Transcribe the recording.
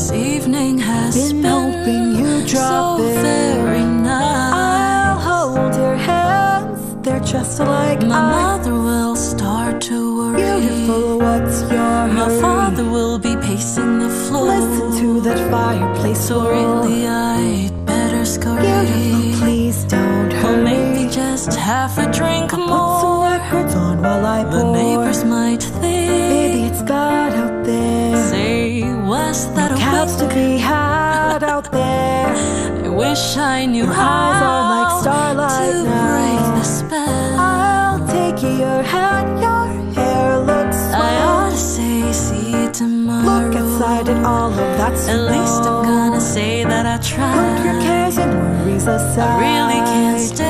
This evening has Been been, hoping you drop so in. very I'll hold your hands, they're just like My ice. mother will start to worry. Beautiful, what's your My hurry? father will be pacing the floor. Listen to that fireplace So roar. really, I'd better scurry. Beautiful, please don't Or maybe just half a drink Put some more. records on while I pour. Was that a Cows to be had out there. I wish I knew Your how eyes are like starlight to now. break the spell. I'll take your hand, your hair looks I ought to say, see you tomorrow. Look outside at all of that snow. At least I'm gonna say that I tried. Put your cares and worries aside. I really can't stay.